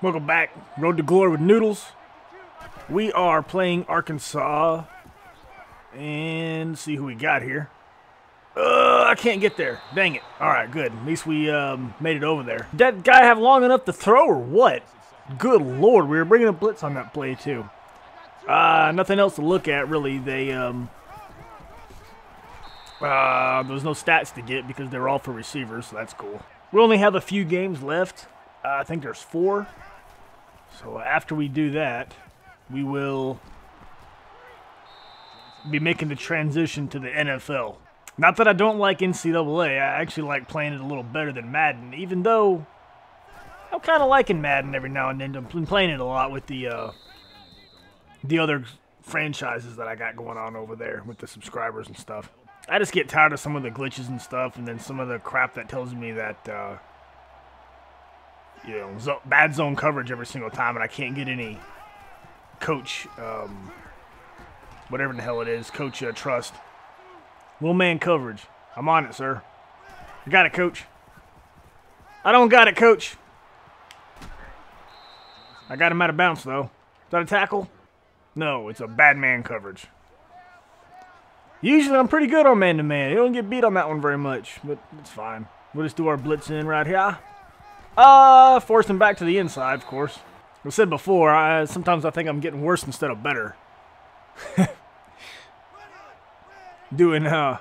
Welcome back. Road to Glory with Noodles. We are playing Arkansas. And see who we got here. Uh, I can't get there. Dang it. All right, good. At least we um, made it over there. Did that guy have long enough to throw or what? Good lord, we were bringing a blitz on that play too. Uh, nothing else to look at really. They um, uh, there was no stats to get because they were all for receivers, so that's cool. We only have a few games left. Uh, I think there's four. So after we do that, we will be making the transition to the NFL. Not that I don't like NCAA, I actually like playing it a little better than Madden, even though I'm kind of liking Madden every now and then. I've been playing it a lot with the uh, the other franchises that I got going on over there with the subscribers and stuff. I just get tired of some of the glitches and stuff, and then some of the crap that tells me that uh, you know zo bad zone coverage every single time, and I can't get any coach, um, whatever the hell it is, coach uh, trust. Little man coverage. I'm on it, sir. I got it, coach. I don't got it, coach. I got him out of bounds, though. Is that a tackle? No, it's a bad man coverage. Usually I'm pretty good on man-to-man. -man. You don't get beat on that one very much, but it's fine. We'll just do our blitz in right here. Uh, force him back to the inside, of course. I said before, I, sometimes I think I'm getting worse instead of better. Doing, uh...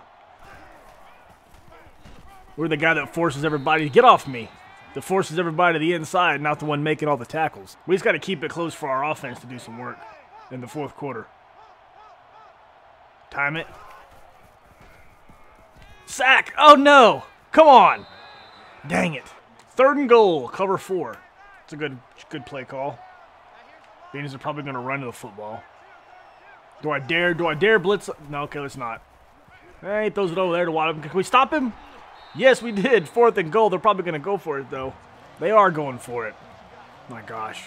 We're the guy that forces everybody to get off me. That forces everybody to the inside, not the one making all the tackles. We just got to keep it close for our offense to do some work in the fourth quarter. Time it. Sack! Oh no! Come on! Dang it. Third and goal, cover four. It's a good good play call. Beanies are probably going to run to the football. Do I dare? Do I dare blitz? No, okay, let's not. Hey, he throws it over there to Waddle. Can we stop him? Yes, we did. Fourth and goal. They're probably going to go for it, though. They are going for it. My gosh.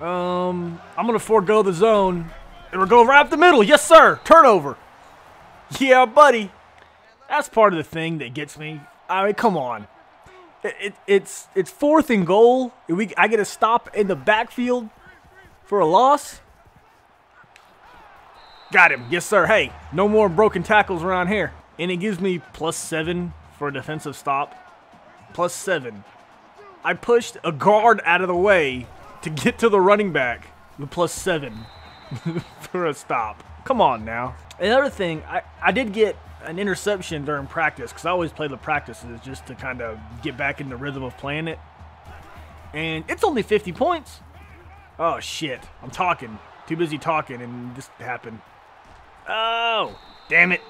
Um, I'm going to forego the zone. And we're going right up the middle. Yes, sir. Turnover. Yeah, buddy. That's part of the thing that gets me. I mean, come on. It, it, it's it's fourth and goal. We I get a stop in the backfield for a loss. Got him. Yes, sir. Hey, no more broken tackles around here. And it gives me plus seven for a defensive stop. Plus seven. I pushed a guard out of the way to get to the running back. The plus seven for a stop. Come on now. Another thing, I, I did get an interception during practice because I always play the practices just to kind of get back in the rhythm of playing it. And it's only 50 points. Oh, shit. I'm talking. Too busy talking and this happened. Oh, damn it.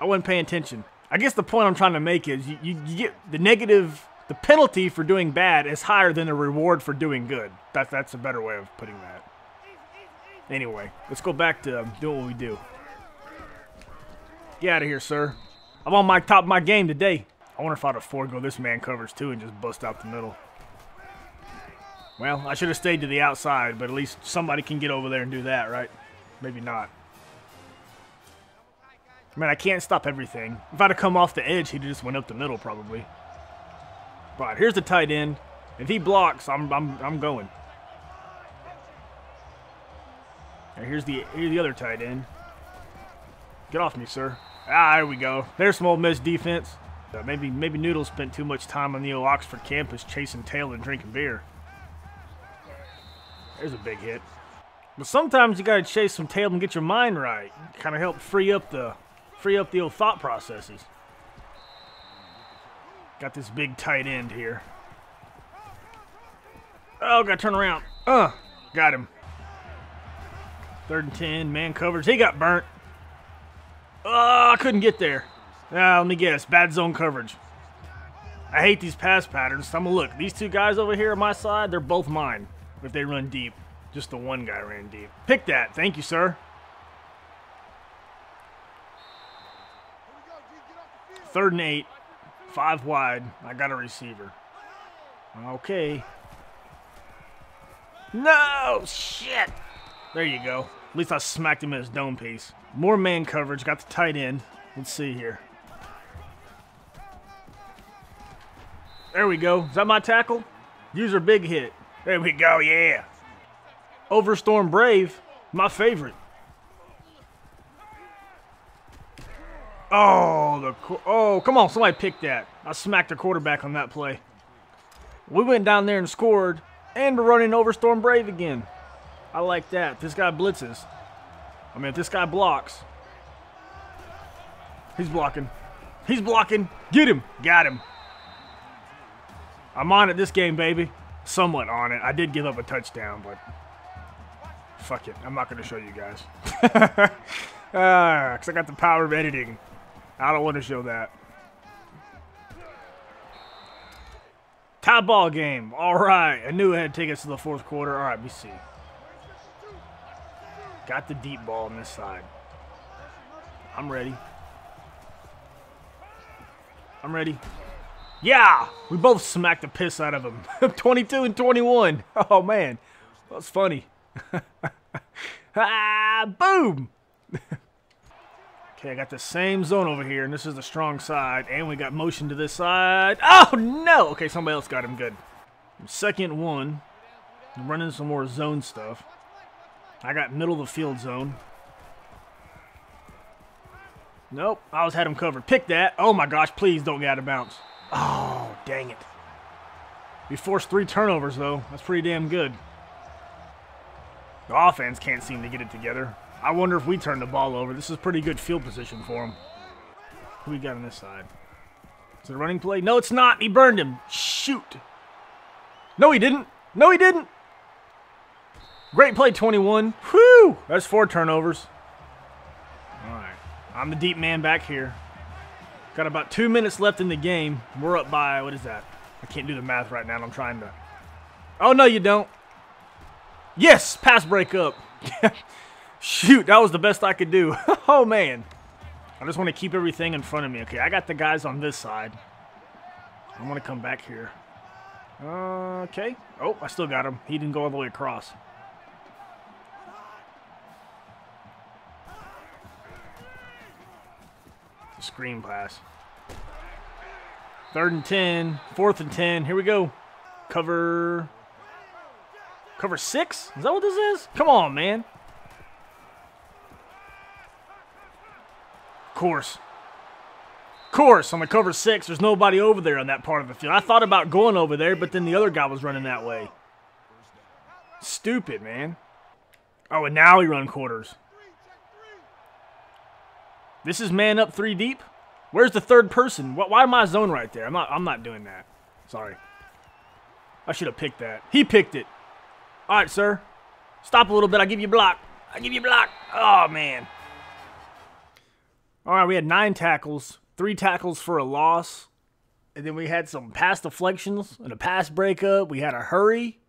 I wasn't paying attention. I guess the point I'm trying to make is you, you, you get the negative, the penalty for doing bad is higher than the reward for doing good. That, that's a better way of putting that. Anyway, let's go back to um, doing what we do. Get out of here, sir. I'm on my top of my game today. I wonder if I'd have forego this man covers too and just bust out the middle. Well, I should have stayed to the outside, but at least somebody can get over there and do that, right? Maybe not. I mean, I can't stop everything. If I'd have come off the edge, he'd have just went up the middle probably. But here's the tight end. If he blocks, I'm I'm I'm going. And here's the here's the other tight end. Get off me, sir. Ah, there we go. There's some Ole Miss defense. Uh, maybe maybe Noodles spent too much time on the old Oxford campus chasing tail and drinking beer. There's a big hit. But sometimes you gotta chase some tail and get your mind right. Kind of help free up the free up the old thought processes. Got this big tight end here. Oh, gotta turn around. Uh, got him. Third and ten, man covers. He got burnt. Oh, I couldn't get there. Ah, let me guess. Bad zone coverage. I hate these pass patterns. I'm gonna look. These two guys over here on my side, they're both mine. If they run deep. Just the one guy ran deep. Pick that. Thank you, sir. Third and eight. Five wide. I got a receiver. Okay. No! Shit! There you go. At least I smacked him in his dome piece. More man coverage. Got the tight end. Let's see here. There we go. Is that my tackle? User big hit. There we go, yeah. Overstorm Brave, my favorite. Oh, the oh, come on, somebody pick that. I smacked the quarterback on that play. We went down there and scored, and we're running Overstorm Brave again. I like that. This guy blitzes. I mean, if this guy blocks, he's blocking. He's blocking. Get him. Got him. I'm on it this game, baby. Somewhat on it. I did give up a touchdown, but fuck it. I'm not going to show you guys. Because uh, I got the power of editing. I don't want to show that. Tie ball game. All right. I knew it had us to the fourth quarter. All right, let me see. Got the deep ball on this side. I'm ready. I'm ready. Yeah! We both smacked the piss out of him. 22 and 21. Oh, man. That's funny. ah, boom! okay, I got the same zone over here, and this is the strong side. And we got motion to this side. Oh, no! Okay, somebody else got him good. Second one. I'm running some more zone stuff. I got middle of the field zone. Nope, I was had him covered. Pick that. Oh my gosh, please don't get out of bounds. Oh, dang it. We forced three turnovers, though. That's pretty damn good. The offense can't seem to get it together. I wonder if we turn the ball over. This is pretty good field position for him. Who we got on this side? Is it a running play? No, it's not. He burned him. Shoot. No, he didn't. No, he didn't. Great play, 21. Whew! That's four turnovers. All right. I'm the deep man back here. Got about two minutes left in the game. We're up by, what is that? I can't do the math right now. I'm trying to. Oh, no, you don't. Yes, pass breakup. Shoot, that was the best I could do. oh, man. I just want to keep everything in front of me. Okay, I got the guys on this side. I'm going to come back here. okay. Oh, I still got him. He didn't go all the way across. Screen pass. Third and 10, fourth and 10. Here we go. Cover. Cover six? Is that what this is? Come on, man. Course. Course, on the cover six, there's nobody over there on that part of the field. I thought about going over there, but then the other guy was running that way. Stupid, man. Oh, and now we run quarters. This is man up three deep. Where's the third person? Why am I zone right there? I'm not. I'm not doing that. Sorry. I should have picked that. He picked it. All right, sir. Stop a little bit. I give you block. I give you block. Oh man. All right, we had nine tackles, three tackles for a loss, and then we had some pass deflections and a pass breakup. We had a hurry.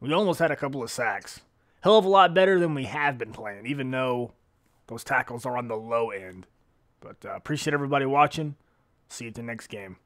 We almost had a couple of sacks. Hell of a lot better than we have been playing, even though those tackles are on the low end. But uh, appreciate everybody watching. See you at the next game.